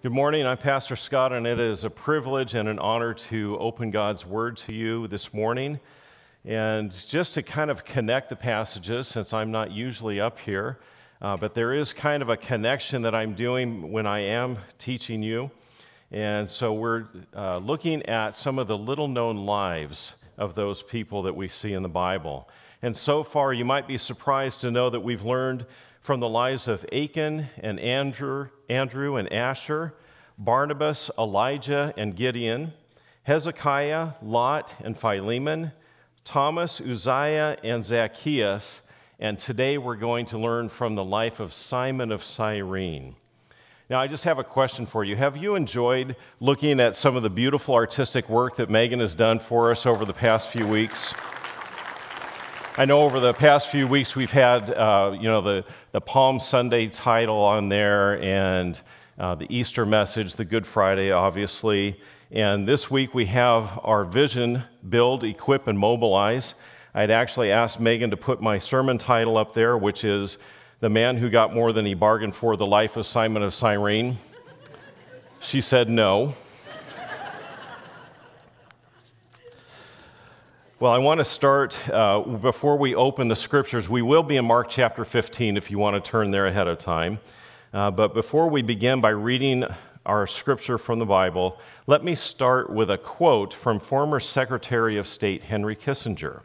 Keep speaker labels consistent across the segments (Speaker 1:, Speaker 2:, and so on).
Speaker 1: Good morning. I'm Pastor Scott, and it is a privilege and an honor to open God's Word to you this morning. And just to kind of connect the passages, since I'm not usually up here, uh, but there is kind of a connection that I'm doing when I am teaching you. And so we're uh, looking at some of the little known lives of those people that we see in the Bible. And so far, you might be surprised to know that we've learned from the lives of Achan and Andrew, Andrew and Asher, Barnabas, Elijah, and Gideon, Hezekiah, Lot, and Philemon, Thomas, Uzziah, and Zacchaeus. And today we're going to learn from the life of Simon of Cyrene. Now, I just have a question for you. Have you enjoyed looking at some of the beautiful artistic work that Megan has done for us over the past few weeks? I know over the past few weeks we've had, uh, you know, the, the Palm Sunday title on there and uh, the Easter message, the Good Friday, obviously. And this week we have our vision build, equip, and mobilize. I'd actually asked Megan to put my sermon title up there, which is The Man Who Got More Than He Bargained for The Life of Simon of Cyrene. She said no. Well, I want to start uh, before we open the scriptures. We will be in Mark chapter 15 if you want to turn there ahead of time. Uh, but before we begin by reading our scripture from the Bible, let me start with a quote from former Secretary of State Henry Kissinger.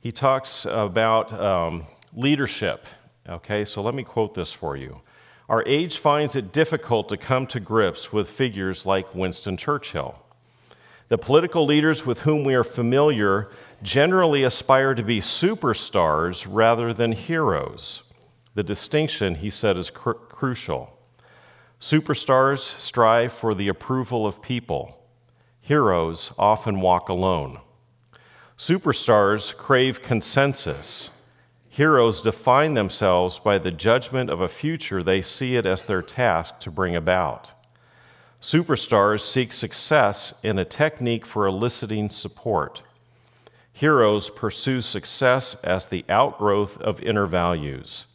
Speaker 1: He talks about um, leadership. Okay, so let me quote this for you. Our age finds it difficult to come to grips with figures like Winston Churchill. The political leaders with whom we are familiar generally aspire to be superstars rather than heroes. The distinction, he said, is cr- crucial. Superstars strive for the approval of people, heroes often walk alone. Superstars crave consensus. Heroes define themselves by the judgment of a future they see it as their task to bring about. Superstars seek success in a technique for eliciting support. Heroes pursue success as the outgrowth of inner values.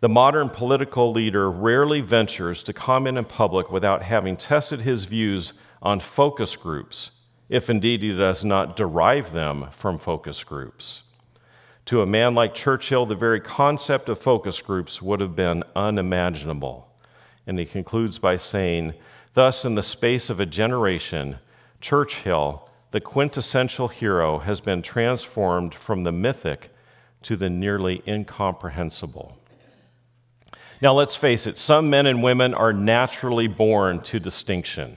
Speaker 1: The modern political leader rarely ventures to comment in public without having tested his views on focus groups, if indeed he does not derive them from focus groups. To a man like Churchill, the very concept of focus groups would have been unimaginable. And he concludes by saying, Thus, in the space of a generation, Churchill, the quintessential hero, has been transformed from the mythic to the nearly incomprehensible. Now, let's face it, some men and women are naturally born to distinction.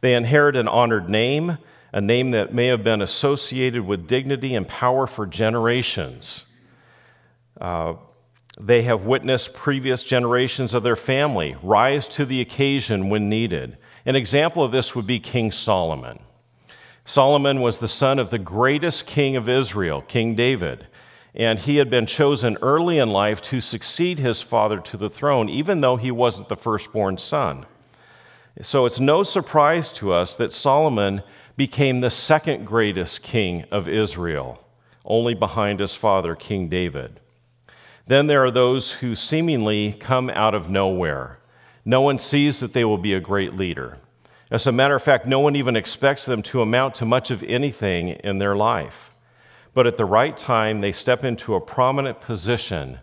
Speaker 1: They inherit an honored name, a name that may have been associated with dignity and power for generations. Uh, they have witnessed previous generations of their family rise to the occasion when needed. An example of this would be King Solomon. Solomon was the son of the greatest king of Israel, King David, and he had been chosen early in life to succeed his father to the throne, even though he wasn't the firstborn son. So it's no surprise to us that Solomon became the second greatest king of Israel, only behind his father, King David. Then there are those who seemingly come out of nowhere. No one sees that they will be a great leader. As a matter of fact, no one even expects them to amount to much of anything in their life. But at the right time, they step into a prominent position,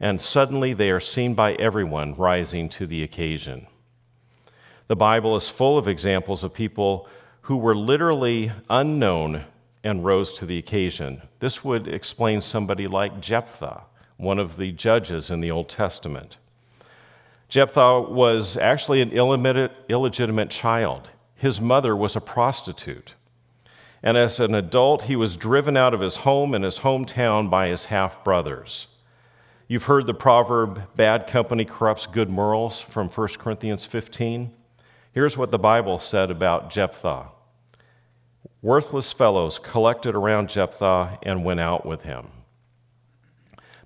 Speaker 1: and suddenly they are seen by everyone rising to the occasion. The Bible is full of examples of people who were literally unknown and rose to the occasion. This would explain somebody like Jephthah one of the judges in the Old Testament. Jephthah was actually an illegitimate child. His mother was a prostitute. And as an adult, he was driven out of his home and his hometown by his half brothers. You've heard the proverb, bad company corrupts good morals from 1 Corinthians 15. Here's what the Bible said about Jephthah Worthless fellows collected around Jephthah and went out with him.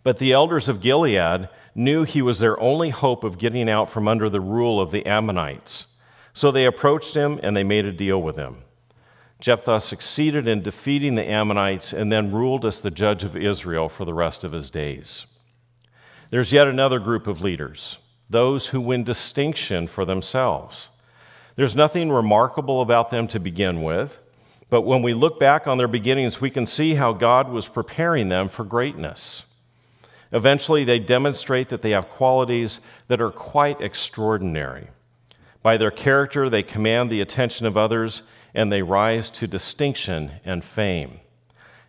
Speaker 1: But the elders of Gilead knew he was their only hope of getting out from under the rule of the Ammonites. So they approached him and they made a deal with him. Jephthah succeeded in defeating the Ammonites and then ruled as the judge of Israel for the rest of his days. There's yet another group of leaders. those who win distinction for themselves. There's nothing remarkable about them to begin with, but when we look back on their beginnings, we can see how God was preparing them for greatness. Eventually, they demonstrate that they have qualities that are quite extraordinary. By their character, they command the attention of others and they rise to distinction and fame.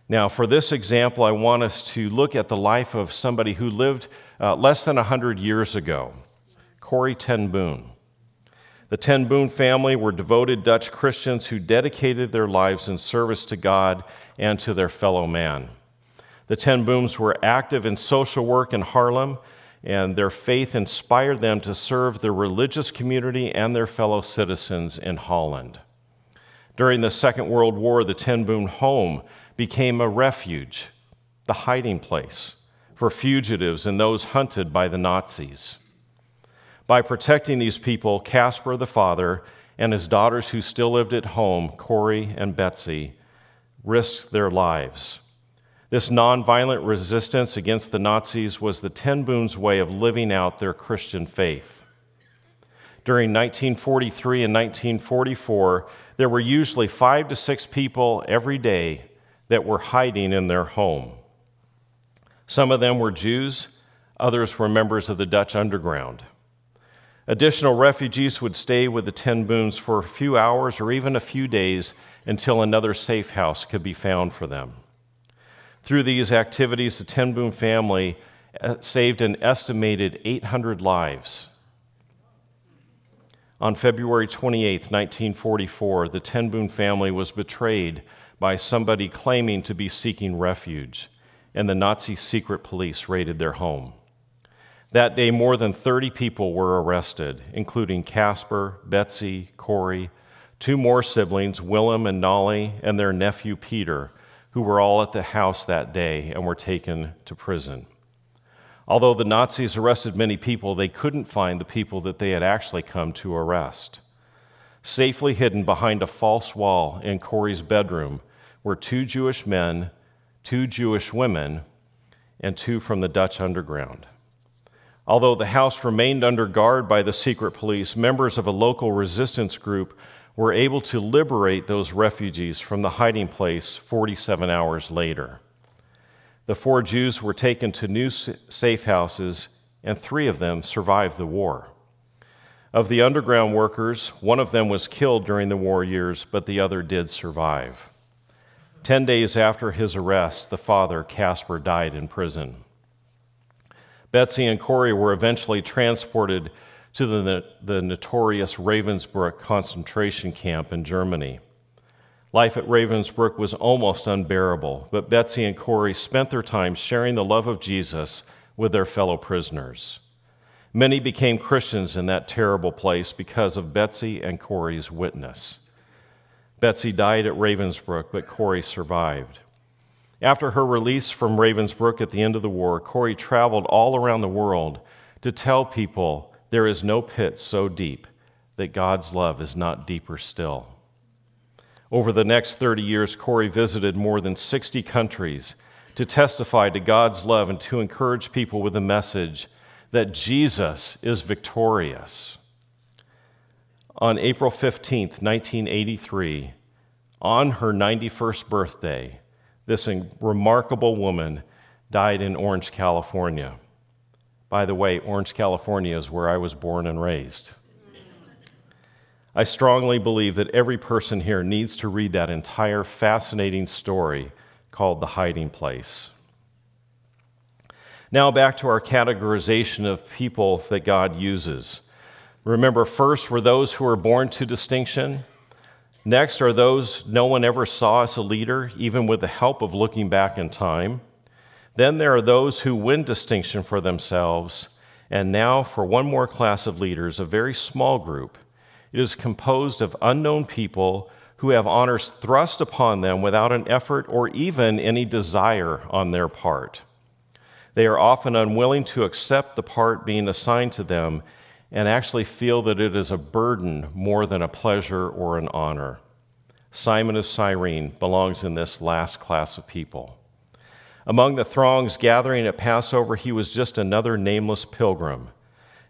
Speaker 1: Now, for this example, I want us to look at the life of somebody who lived uh, less than 100 years ago, Corrie ten Boom. The Ten Boom family were devoted Dutch Christians who dedicated their lives in service to God and to their fellow man. The Ten Booms were active in social work in Haarlem, and their faith inspired them to serve the religious community and their fellow citizens in Holland. During the Second World War, the Ten Boom home became a refuge, the hiding place for fugitives and those hunted by the Nazis. By protecting these people, Casper the father and his daughters who still lived at home, Corrie and Betsie, risked their lives. This nonviolent resistance against the Nazis was the Ten Booms' way of living out their Christian faith. During 1943 and 1944, there were usually five to six people every day that were hiding in their home. Some of them were Jews, others were members of the Dutch underground. Additional refugees would stay with the Ten Booms for a few hours or even a few days until another safe house could be found for them. Through these activities, the Ten Boom family uh, saved an estimated 800 lives. On February 28, 1944, the Ten Boom family was betrayed by somebody claiming to be seeking refuge, and the Nazi secret police raided their home. That day, more than 30 people were arrested, including Casper, Betsie, Corrie, two more siblings, Willem and Nolly, and their nephew Peter, who were all at the house that day and were taken to prison. Although the Nazis arrested many people, they couldn't find the people that they had actually come to arrest. Safely hidden behind a false wall in Corrie's bedroom were two Jewish men, two Jewish women, and two from the Dutch underground. Although the house remained under guard by the secret police, members of a local resistance group were able to liberate those refugees from the hiding place 47 hours later. The four Jews were taken to new safe houses, and three of them survived the war. Of the underground workers, one of them was killed during the war years, but the other did survive. Ten days after his arrest, the father, Casper, died in prison. Betsie and Corrie were eventually transported to the, the notorious Ravensbrück concentration camp in Germany. Life at Ravensbrück was almost unbearable, but Betsie and Corrie spent their time sharing the love of Jesus with their fellow prisoners. Many became Christians in that terrible place because of Betsie and Corrie's witness. Betsie died at Ravensbrück, but Corrie survived. After her release from Ravensbrück at the end of the war, Corrie traveled all around the world to tell people there is no pit so deep that God's love is not deeper still. Over the next 30 years, Corrie visited more than 60 countries to testify to God's love and to encourage people with the message that Jesus is victorious. On April 15, 1983, on her 91st birthday, this remarkable woman died in Orange, California. By the way, Orange, California is where I was born and raised. I strongly believe that every person here needs to read that entire fascinating story called The Hiding Place. Now, back to our categorization of people that God uses. Remember, first were those who were born to distinction. Next are those no one ever saw as a leader, even with the help of looking back in time. Then there are those who win distinction for themselves. And now, for one more class of leaders, a very small group. It is composed of unknown people who have honors thrust upon them without an effort or even any desire on their part. They are often unwilling to accept the part being assigned to them and actually feel that it is a burden more than a pleasure or an honor. Simon of Cyrene belongs in this last class of people. Among the throngs gathering at Passover, he was just another nameless pilgrim.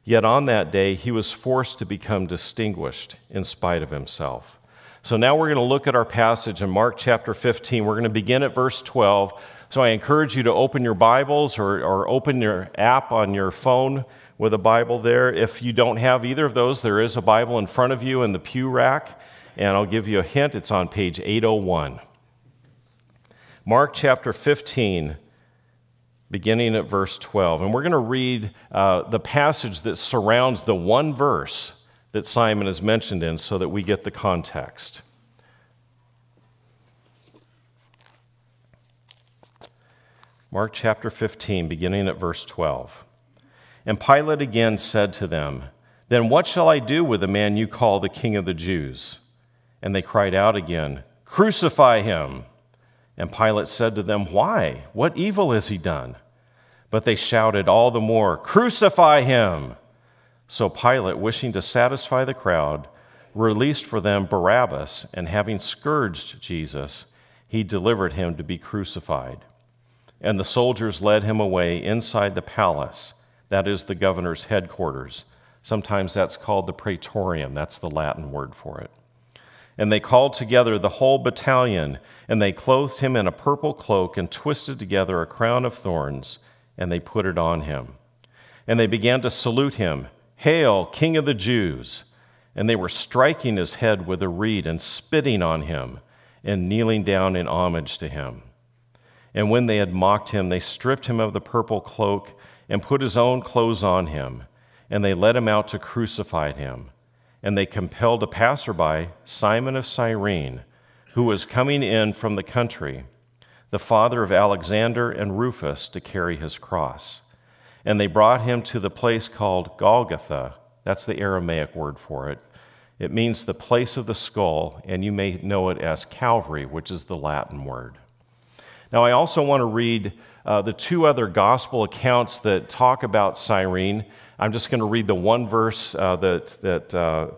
Speaker 1: Yet on that day, he was forced to become distinguished in spite of himself. So now we're going to look at our passage in Mark chapter 15. We're going to begin at verse 12. So I encourage you to open your Bibles or, or open your app on your phone with a Bible there. If you don't have either of those, there is a Bible in front of you in the pew rack. And I'll give you a hint it's on page 801. Mark chapter 15 beginning at verse 12. And we're going to read uh, the passage that surrounds the one verse that Simon is mentioned in so that we get the context. Mark chapter 15, beginning at verse 12. And Pilate again said to them, Then what shall I do with the man you call the king of the Jews? And they cried out again, Crucify him! And Pilate said to them, Why? What evil has he done? But they shouted all the more, Crucify him! So Pilate, wishing to satisfy the crowd, released for them Barabbas, and having scourged Jesus, he delivered him to be crucified. And the soldiers led him away inside the palace, that is the governor's headquarters. Sometimes that's called the praetorium, that's the Latin word for it. And they called together the whole battalion, and they clothed him in a purple cloak and twisted together a crown of thorns, and they put it on him. And they began to salute him Hail, King of the Jews! And they were striking his head with a reed and spitting on him and kneeling down in homage to him. And when they had mocked him, they stripped him of the purple cloak and put his own clothes on him, and they led him out to crucify him and they compelled a passerby, Simon of Cyrene, who was coming in from the country, the father of Alexander and Rufus, to carry his cross. And they brought him to the place called Golgotha. That's the Aramaic word for it. It means the place of the skull, and you may know it as Calvary, which is the Latin word. Now, I also want to read uh, the two other gospel accounts that talk about Cyrene. I'm just going to read the one verse uh, that, that, uh,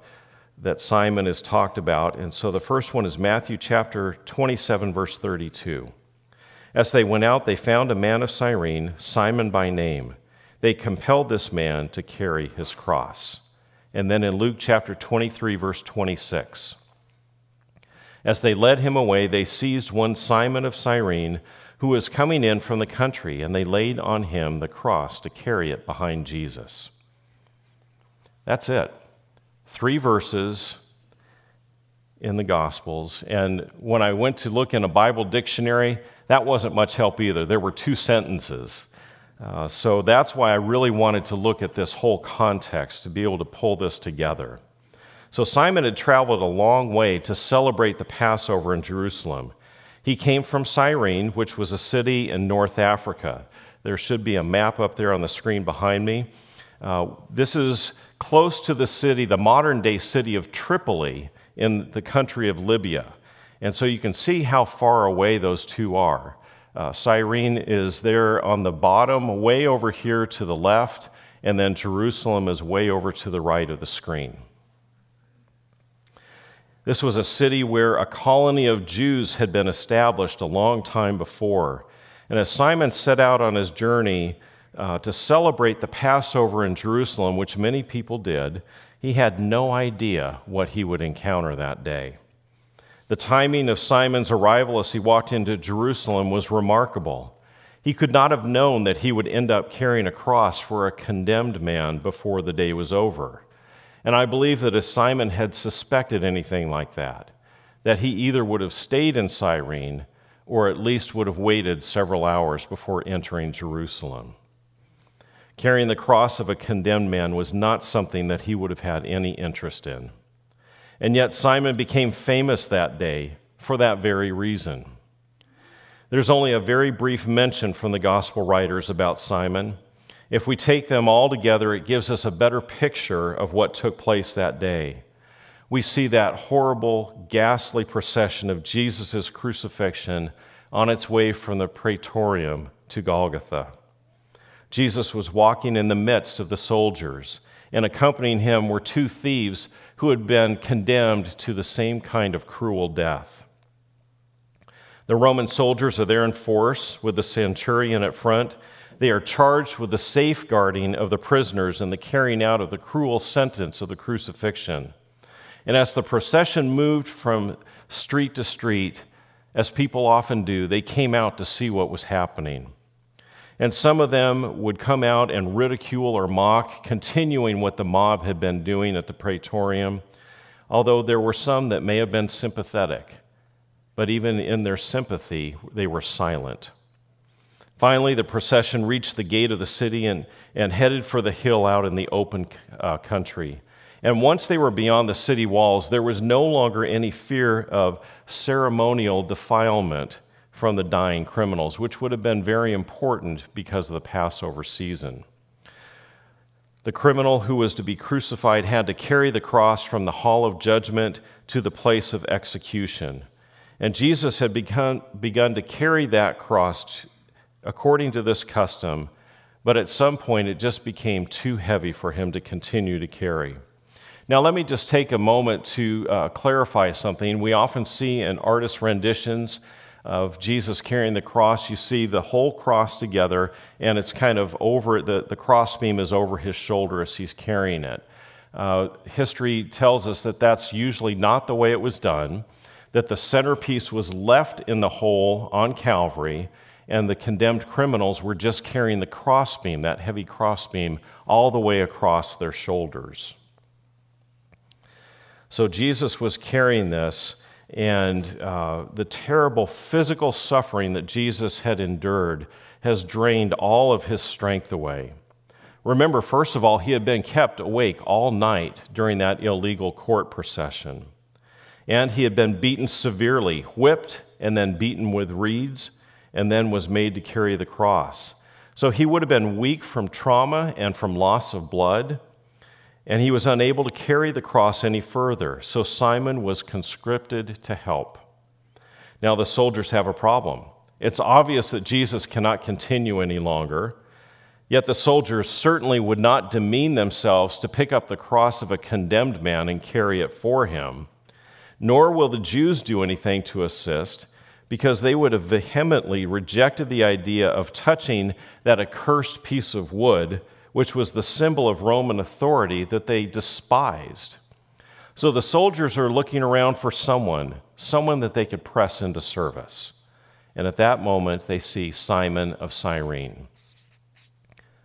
Speaker 1: that Simon has talked about. And so the first one is Matthew chapter 27, verse 32. As they went out, they found a man of Cyrene, Simon by name. They compelled this man to carry his cross. And then in Luke chapter 23, verse 26. As they led him away, they seized one Simon of Cyrene who was coming in from the country, and they laid on him the cross to carry it behind Jesus. That's it. Three verses in the Gospels. And when I went to look in a Bible dictionary, that wasn't much help either. There were two sentences. Uh, so that's why I really wanted to look at this whole context to be able to pull this together. So Simon had traveled a long way to celebrate the Passover in Jerusalem. He came from Cyrene, which was a city in North Africa. There should be a map up there on the screen behind me. Uh, this is close to the city, the modern day city of Tripoli in the country of Libya. And so you can see how far away those two are. Uh, Cyrene is there on the bottom, way over here to the left, and then Jerusalem is way over to the right of the screen. This was a city where a colony of Jews had been established a long time before. And as Simon set out on his journey uh, to celebrate the Passover in Jerusalem, which many people did, he had no idea what he would encounter that day. The timing of Simon's arrival as he walked into Jerusalem was remarkable. He could not have known that he would end up carrying a cross for a condemned man before the day was over. And I believe that if Simon had suspected anything like that, that he either would have stayed in Cyrene or at least would have waited several hours before entering Jerusalem. Carrying the cross of a condemned man was not something that he would have had any interest in. And yet, Simon became famous that day for that very reason. There's only a very brief mention from the gospel writers about Simon. If we take them all together, it gives us a better picture of what took place that day. We see that horrible, ghastly procession of Jesus' crucifixion on its way from the praetorium to Golgotha. Jesus was walking in the midst of the soldiers, and accompanying him were two thieves who had been condemned to the same kind of cruel death. The Roman soldiers are there in force with the centurion at front they are charged with the safeguarding of the prisoners and the carrying out of the cruel sentence of the crucifixion. And as the procession moved from street to street, as people often do, they came out to see what was happening. And some of them would come out and ridicule or mock, continuing what the mob had been doing at the praetorium, although there were some that may have been sympathetic. But even in their sympathy, they were silent. Finally, the procession reached the gate of the city and, and headed for the hill out in the open uh, country. And once they were beyond the city walls, there was no longer any fear of ceremonial defilement from the dying criminals, which would have been very important because of the Passover season. The criminal who was to be crucified had to carry the cross from the hall of judgment to the place of execution. And Jesus had begun, begun to carry that cross according to this custom, but at some point it just became too heavy for him to continue to carry. Now, let me just take a moment to uh, clarify something. We often see in artist renditions of Jesus carrying the cross, you see the whole cross together, and it's kind of over, the, the cross beam is over his shoulder as he's carrying it. Uh, history tells us that that's usually not the way it was done, that the centerpiece was left in the hole on Calvary, and the condemned criminals were just carrying the crossbeam, that heavy crossbeam, all the way across their shoulders. So Jesus was carrying this, and uh, the terrible physical suffering that Jesus had endured has drained all of his strength away. Remember, first of all, he had been kept awake all night during that illegal court procession. And he had been beaten severely, whipped, and then beaten with reeds, and then was made to carry the cross. So he would have been weak from trauma and from loss of blood and he was unable to carry the cross any further, so Simon was conscripted to help. Now the soldiers have a problem. It's obvious that Jesus cannot continue any longer, yet the soldiers certainly would not demean themselves to pick up the cross of a condemned man and carry it for him. Nor will the Jews do anything to assist, because they would have vehemently rejected the idea of touching that accursed piece of wood which was the symbol of Roman authority that they despised. So the soldiers are looking around for someone, someone that they could press into service. And at that moment, they see Simon of Cyrene.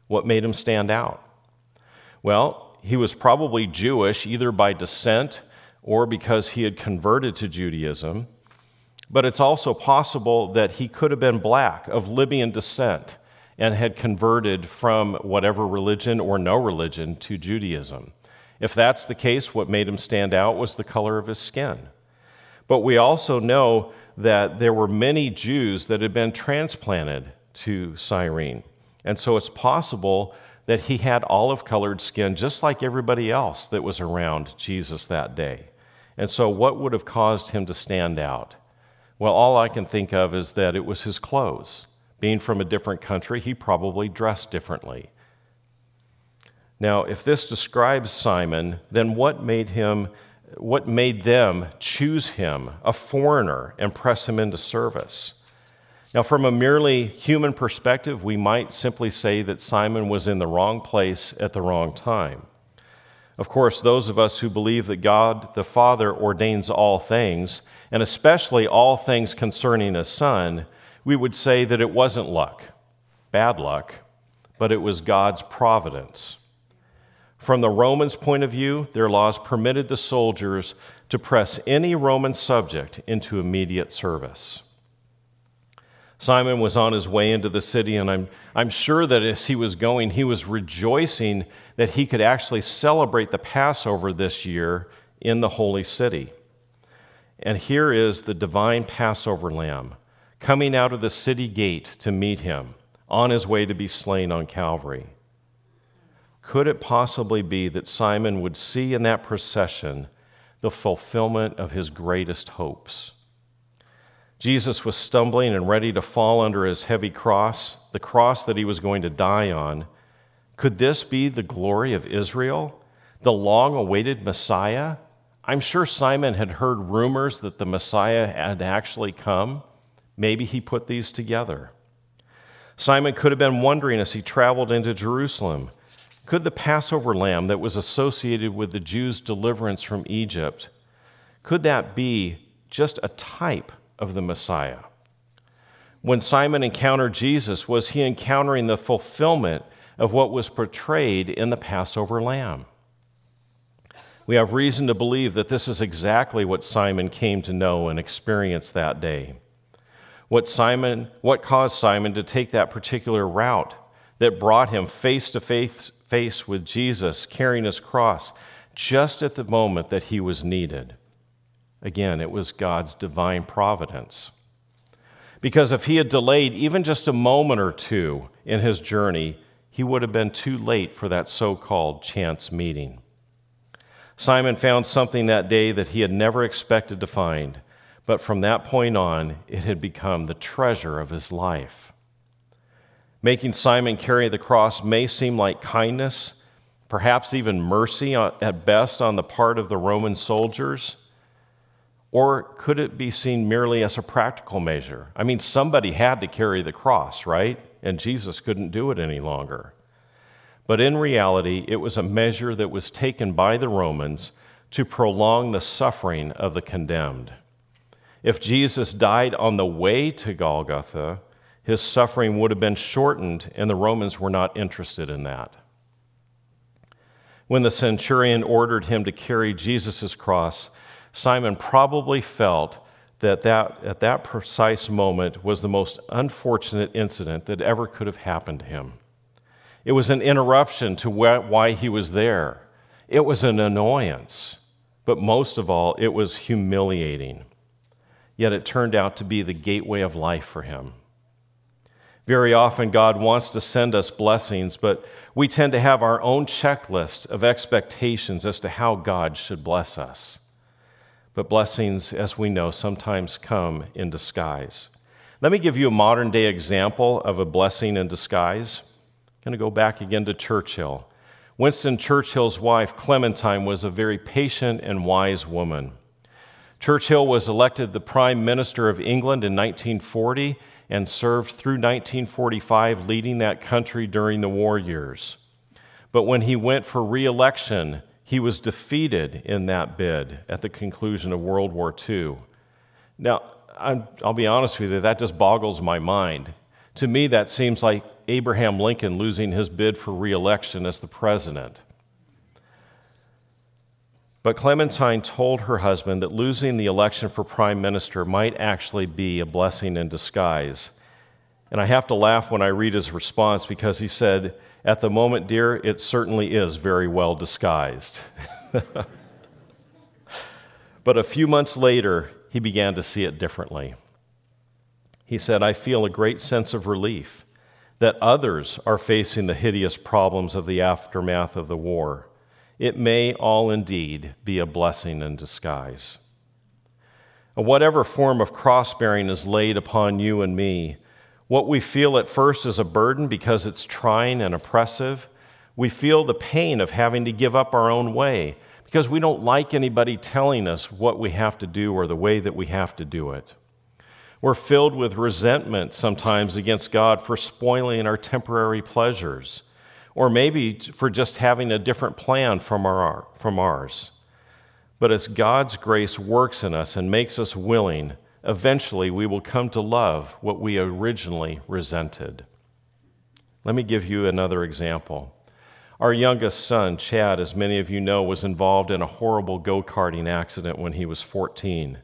Speaker 1: What made him stand out? Well, he was probably Jewish, either by descent or because he had converted to Judaism. But it's also possible that he could have been black, of Libyan descent and had converted from whatever religion or no religion to Judaism. If that's the case, what made him stand out was the color of his skin. But we also know that there were many Jews that had been transplanted to Cyrene. And so it's possible that he had olive colored skin just like everybody else that was around Jesus that day. And so, what would have caused him to stand out? Well, all I can think of is that it was his clothes. Being from a different country, he probably dressed differently. Now, if this describes Simon, then what made him what made them choose him, a foreigner, and press him into service? Now, from a merely human perspective, we might simply say that Simon was in the wrong place at the wrong time. Of course, those of us who believe that God the Father ordains all things, and especially all things concerning a Son, we would say that it wasn't luck, bad luck, but it was God's providence. From the Romans' point of view, their laws permitted the soldiers to press any Roman subject into immediate service. Simon was on his way into the city, and I'm, I'm sure that as he was going, he was rejoicing that he could actually celebrate the Passover this year in the holy city. And here is the divine Passover lamb coming out of the city gate to meet him on his way to be slain on Calvary. Could it possibly be that Simon would see in that procession the fulfillment of his greatest hopes? Jesus was stumbling and ready to fall under his heavy cross, the cross that he was going to die on. Could this be the glory of Israel, the long awaited Messiah? I'm sure Simon had heard rumors that the Messiah had actually come. Maybe he put these together. Simon could have been wondering as he traveled into Jerusalem could the Passover lamb that was associated with the Jews' deliverance from Egypt, could that be just a type of the Messiah? When Simon encountered Jesus, was he encountering the fulfillment of what was portrayed in the Passover lamb? We have reason to believe that this is exactly what Simon came to know and experience that day. What Simon what caused Simon to take that particular route that brought him face to face face with Jesus carrying his cross just at the moment that he was needed. Again, it was God's divine providence. Because if he had delayed even just a moment or two in his journey, he would have been too late for that so called chance meeting. Simon found something that day that he had never expected to find, but from that point on, it had become the treasure of his life. Making Simon carry the cross may seem like kindness, perhaps even mercy at best on the part of the Roman soldiers. Or could it be seen merely as a practical measure? I mean, somebody had to carry the cross, right? And Jesus couldn't do it any longer. But in reality, it was a measure that was taken by the Romans to prolong the suffering of the condemned. If Jesus died on the way to Golgotha, his suffering would have been shortened, and the Romans were not interested in that. When the centurion ordered him to carry Jesus' cross, Simon probably felt that, that at that precise moment was the most unfortunate incident that ever could have happened to him. It was an interruption to why he was there. It was an annoyance, but most of all, it was humiliating. Yet it turned out to be the gateway of life for him. Very often, God wants to send us blessings, but we tend to have our own checklist of expectations as to how God should bless us. But blessings, as we know, sometimes come in disguise. Let me give you a modern day example of a blessing in disguise. I'm going to go back again to Churchill. Winston Churchill's wife, Clementine, was a very patient and wise woman. Churchill was elected the Prime Minister of England in 1940 and served through 1945, leading that country during the war years. But when he went for re election, he was defeated in that bid at the conclusion of World War II. Now, i will be honest with you, that just boggles my mind. To me, that seems like Abraham Lincoln losing his bid for re election as the president. But Clementine told her husband that losing the election for prime minister might actually be a blessing in disguise. And I have to laugh when I read his response because he said, At the moment, dear, it certainly is very well disguised. but a few months later, he began to see it differently. He said, I feel a great sense of relief that others are facing the hideous problems of the aftermath of the war it may all indeed be a blessing in disguise. Whatever form of cross bearing is laid upon you and me, what we feel at first is a burden because it's trying and oppressive. We feel the pain of having to give up our own way because we don't like anybody telling us what we have to do or the way that we have to do it. We're filled with resentment sometimes against God for spoiling our temporary pleasures or maybe for just having a different plan from, our, from ours. But as God's grace works in us and makes us willing, eventually we will come to love what we originally resented. Let me give you another example. Our youngest son, Chad, as many of you know, was involved in a horrible go karting accident when he was 14.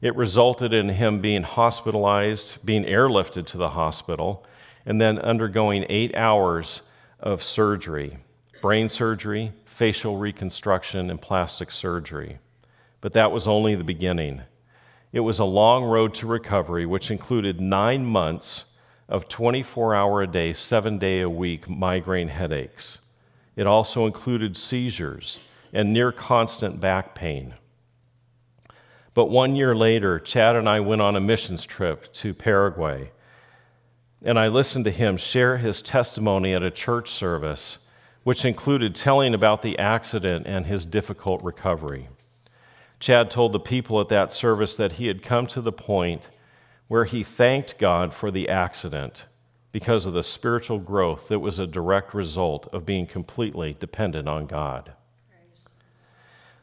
Speaker 1: It resulted in him being hospitalized, being airlifted to the hospital, and then undergoing eight hours of surgery brain surgery, facial reconstruction, and plastic surgery. But that was only the beginning. It was a long road to recovery, which included nine months of 24 hour a day, seven day a week migraine headaches. It also included seizures and near constant back pain. But one year later, Chad and I went on a missions trip to Paraguay and I listened to him share his testimony at a church service, which included telling about the accident and his difficult recovery. Chad told the people at that service that he had come to the point where he thanked God for the accident because of the spiritual growth that was a direct result of being completely dependent on God.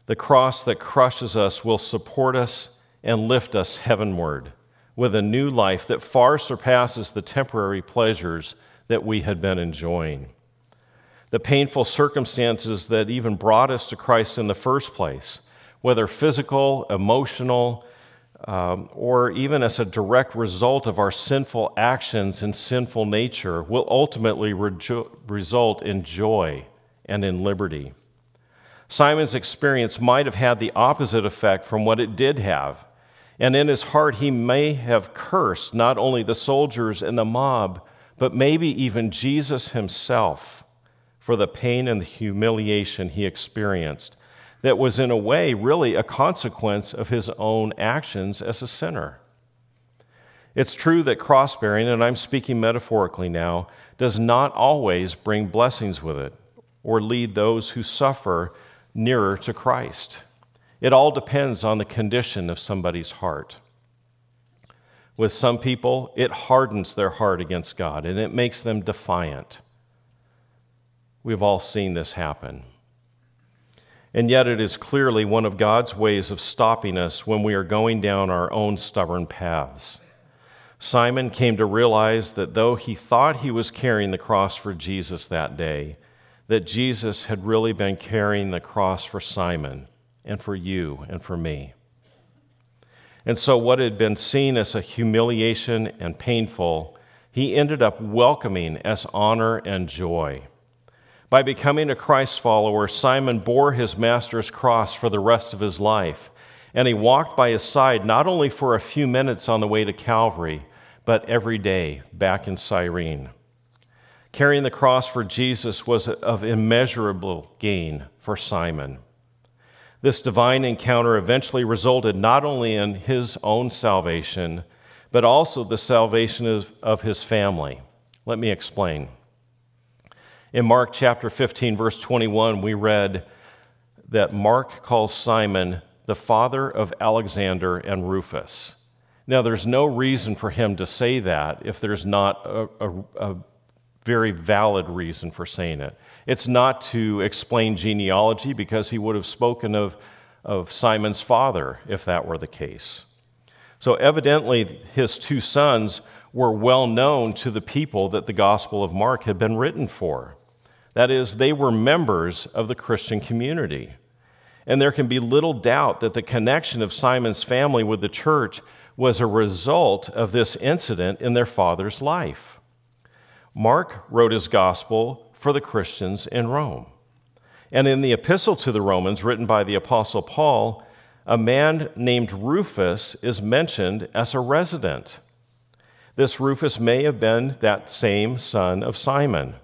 Speaker 1: The cross that crushes us will support us and lift us heavenward with a new life that far surpasses the temporary pleasures that we had been enjoying. The painful circumstances that even brought us to Christ in the first place, whether physical, emotional, um, or even as a direct result of our sinful actions and sinful nature, will ultimately rejo- result in joy and in liberty. Simon's experience might have had the opposite effect from what it did have. And in his heart, he may have cursed not only the soldiers and the mob, but maybe even Jesus himself for the pain and the humiliation he experienced that was, in a way, really a consequence of his own actions as a sinner. It's true that cross bearing, and I'm speaking metaphorically now, does not always bring blessings with it or lead those who suffer nearer to Christ. It all depends on the condition of somebody's heart. With some people, it hardens their heart against God and it makes them defiant. We've all seen this happen. And yet, it is clearly one of God's ways of stopping us when we are going down our own stubborn paths. Simon came to realize that though he thought he was carrying the cross for Jesus that day, that Jesus had really been carrying the cross for Simon and for you and for me. And so, what had been seen as a humiliation and painful, he ended up welcoming as honor and joy. By becoming a Christ follower, Simon bore his master's cross for the rest of his life, and he walked by his side not only for a few minutes on the way to Calvary, but every day back in Cyrene. Carrying the cross for Jesus was of immeasurable gain for Simon. This divine encounter eventually resulted not only in his own salvation, but also the salvation of, of his family. Let me explain. In Mark chapter 15, verse 21, we read that Mark calls Simon the father of Alexander and Rufus. Now, there's no reason for him to say that if there's not a, a, a very valid reason for saying it. It's not to explain genealogy because he would have spoken of, of Simon's father if that were the case. So, evidently, his two sons were well known to the people that the Gospel of Mark had been written for. That is, they were members of the Christian community. And there can be little doubt that the connection of Simon's family with the church was a result of this incident in their father's life. Mark wrote his gospel for the Christians in Rome. And in the epistle to the Romans, written by the Apostle Paul, a man named Rufus is mentioned as a resident. This Rufus may have been that same son of Simon.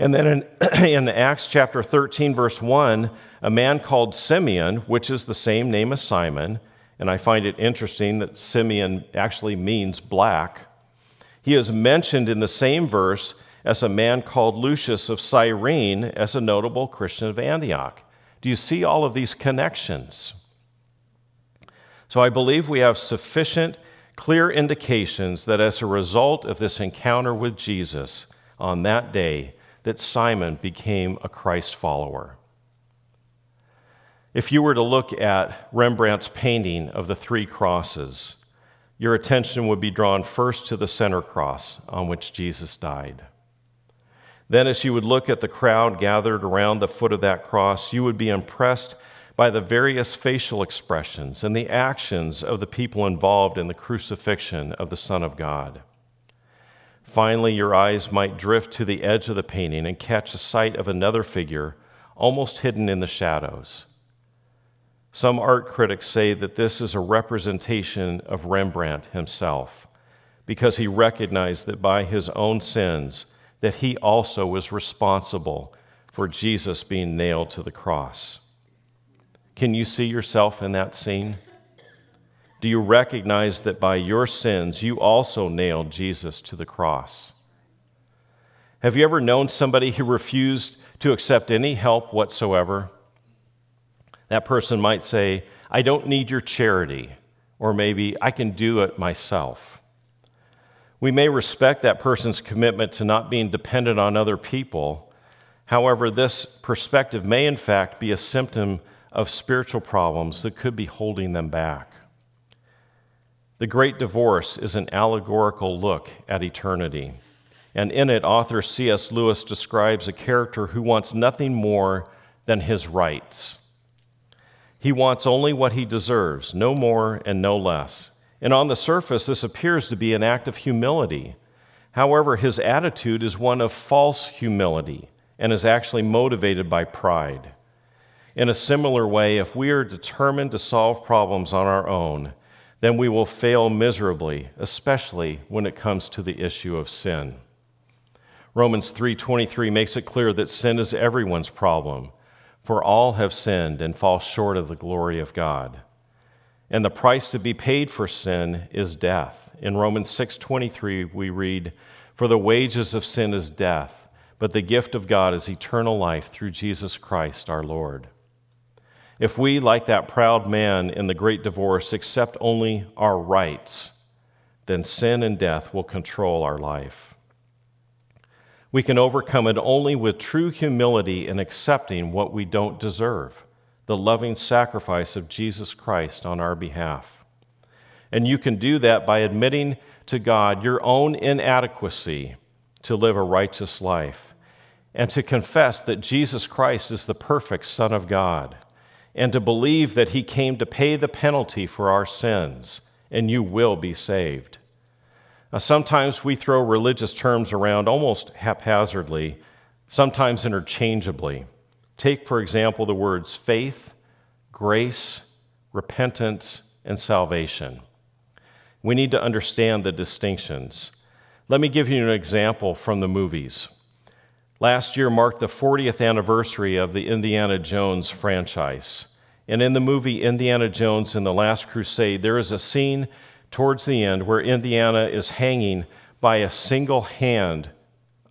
Speaker 1: And then in, in, Acts chapter 13, verse 1, a man called Simeon, which is the same name as Simon, and I find it interesting that Simeon actually means black. He is mentioned in the same verse as a man called Lucius of Cyrene as a notable Christian of Antioch. Do you see all of these connections? So I believe we have sufficient, clear indications that as a result of this encounter with Jesus on that day, that Simon became a Christ follower. If you were to look at Rembrandt's painting of the three crosses, your attention would be drawn first to the center cross on which Jesus died. Then, as you would look at the crowd gathered around the foot of that cross, you would be impressed by the various facial expressions and the actions of the people involved in the crucifixion of the Son of God. Finally, your eyes might drift to the edge of the painting and catch a sight of another figure almost hidden in the shadows. Some art critics say that this is a representation of Rembrandt himself because he recognized that by his own sins that he also was responsible for Jesus being nailed to the cross. Can you see yourself in that scene? Do you recognize that by your sins you also nailed Jesus to the cross? Have you ever known somebody who refused to accept any help whatsoever? That person might say, I don't need your charity, or maybe I can do it myself. We may respect that person's commitment to not being dependent on other people. However, this perspective may, in fact, be a symptom of spiritual problems that could be holding them back. The Great Divorce is an allegorical look at eternity. And in it, author C.S. Lewis describes a character who wants nothing more than his rights. He wants only what he deserves, no more and no less. And on the surface, this appears to be an act of humility. However, his attitude is one of false humility and is actually motivated by pride. In a similar way, if we are determined to solve problems on our own, then we will fail miserably, especially when it comes to the issue of sin. Romans 3:23 makes it clear that sin is everyone's problem, for all have sinned and fall short of the glory of God. And the price to be paid for sin is death. In Romans 6:23 we read, "For the wages of sin is death, but the gift of God is eternal life through Jesus Christ our Lord." If we, like that proud man in the great divorce, accept only our rights, then sin and death will control our life. We can overcome it only with true humility in accepting what we don't deserve the loving sacrifice of Jesus Christ on our behalf. And you can do that by admitting to God your own inadequacy to live a righteous life and to confess that Jesus Christ is the perfect Son of God and to believe that He came to pay the penalty for our sins, and you will be saved. Now, sometimes we throw religious terms around almost haphazardly, sometimes interchangeably. Take, for example, the words faith, grace, repentance, and salvation. We need to understand the distinctions. Let me give you an example from the movies. Last year marked the 40th anniversary of the Indiana Jones franchise. And in the movie Indiana Jones and the Last Crusade, there is a scene towards the end where Indiana is hanging by a single hand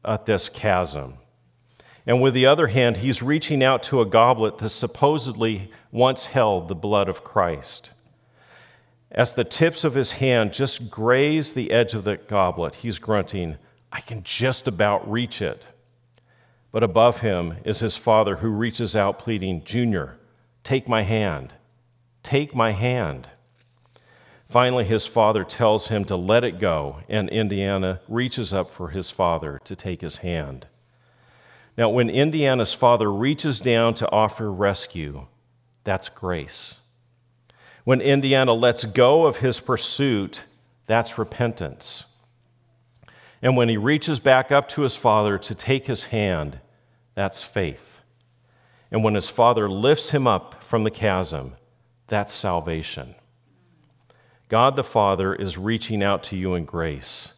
Speaker 1: at this chasm. And with the other hand, he's reaching out to a goblet that supposedly once held the blood of Christ. As the tips of his hand just graze the edge of the goblet, he's grunting, I can just about reach it. But above him is his father who reaches out, pleading, Junior, take my hand. Take my hand. Finally, his father tells him to let it go, and Indiana reaches up for his father to take his hand. Now, when Indiana's father reaches down to offer rescue, that's grace. When Indiana lets go of his pursuit, that's repentance. And when he reaches back up to his father to take his hand, that's faith. And when his father lifts him up from the chasm, that's salvation. God the Father is reaching out to you in grace.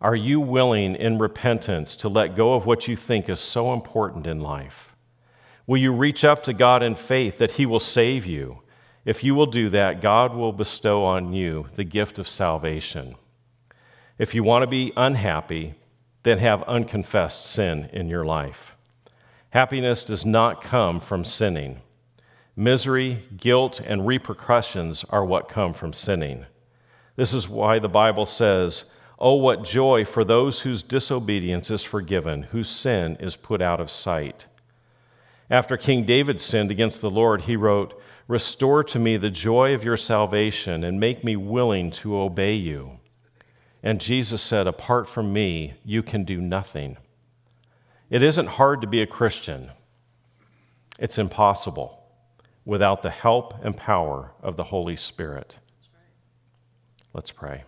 Speaker 1: Are you willing in repentance to let go of what you think is so important in life? Will you reach up to God in faith that He will save you? If you will do that, God will bestow on you the gift of salvation. If you want to be unhappy, then have unconfessed sin in your life. Happiness does not come from sinning. Misery, guilt, and repercussions are what come from sinning. This is why the Bible says, Oh, what joy for those whose disobedience is forgiven, whose sin is put out of sight. After King David sinned against the Lord, he wrote, Restore to me the joy of your salvation and make me willing to obey you. And Jesus said, Apart from me, you can do nothing. It isn't hard to be a Christian, it's impossible without the help and power of the Holy Spirit. Let's pray.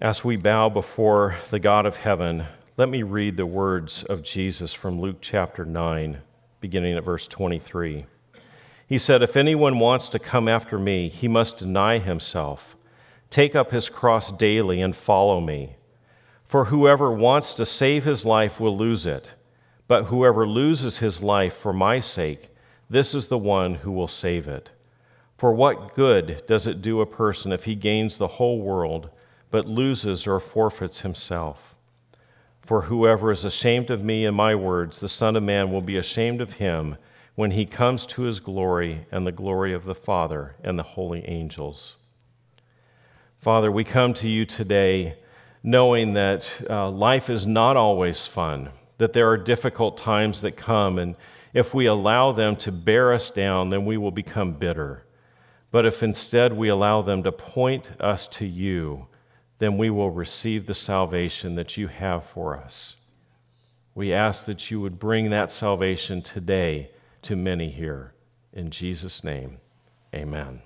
Speaker 1: As we bow before the God of heaven, let me read the words of Jesus from Luke chapter 9, beginning at verse 23. He said, If anyone wants to come after me, he must deny himself, take up his cross daily, and follow me. For whoever wants to save his life will lose it but whoever loses his life for my sake, this is the one who will save it. For what good does it do a person if he gains the whole world, but loses or forfeits himself? For whoever is ashamed of me and my words, the Son of Man will be ashamed of him when he comes to his glory and the glory of the Father and the holy angels. Father, we come to you today knowing that uh, life is not always fun, that there are difficult times that come, and if we allow them to bear us down, then we will become bitter. But if instead we allow them to point us to you, then we will receive the salvation that you have for us. We ask that you would bring that salvation today to many here. In Jesus' name, amen.